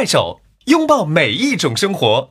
快手拥抱每一种生活。